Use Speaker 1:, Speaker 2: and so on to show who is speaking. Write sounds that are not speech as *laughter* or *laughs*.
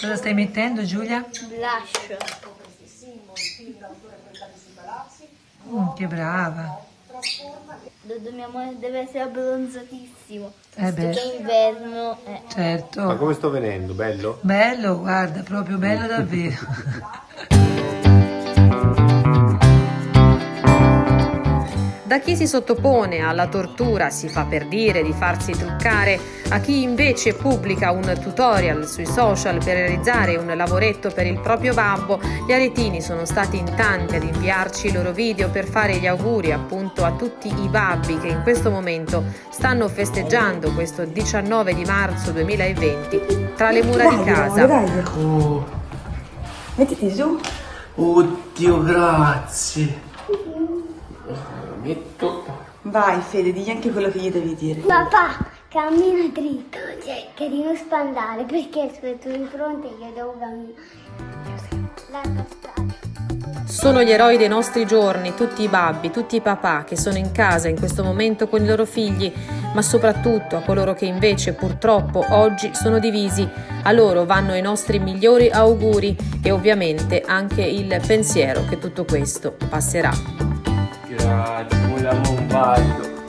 Speaker 1: Cosa stai mettendo Giulia?
Speaker 2: Blush.
Speaker 1: Mm, che brava.
Speaker 2: Amore deve essere abbronzatissimo.
Speaker 1: Eh beh.
Speaker 2: Perché è inverno. Eh.
Speaker 3: Ma
Speaker 1: Certo.
Speaker 3: come sto venendo? Bello?
Speaker 1: Bello, guarda, proprio bello davvero. *laughs*
Speaker 4: Da chi si sottopone alla tortura si fa per dire di farsi truccare, a chi invece pubblica un tutorial sui social per realizzare un lavoretto per il proprio babbo, gli aretini sono stati in tanti ad inviarci i loro video per fare gli auguri appunto a tutti i babbi che in questo momento stanno festeggiando questo 19 di marzo 2020 tra le mura di casa.
Speaker 5: Oh,
Speaker 6: Mettiti su.
Speaker 5: oddio, grazie. Metto.
Speaker 6: Vai Fede, digli anche quello che gli devi dire.
Speaker 7: Papà, cammina dritto, cerca di non spandare perché aspetto di fronte e io devo camminare.
Speaker 4: Sono gli eroi dei nostri giorni, tutti i babbi, tutti i papà che sono in casa in questo momento con i loro figli, ma soprattutto a coloro che invece purtroppo oggi sono divisi. A loro vanno i nostri migliori auguri e ovviamente anche il pensiero che tutto questo passerà.
Speaker 5: Grazie, volevamo un bacio.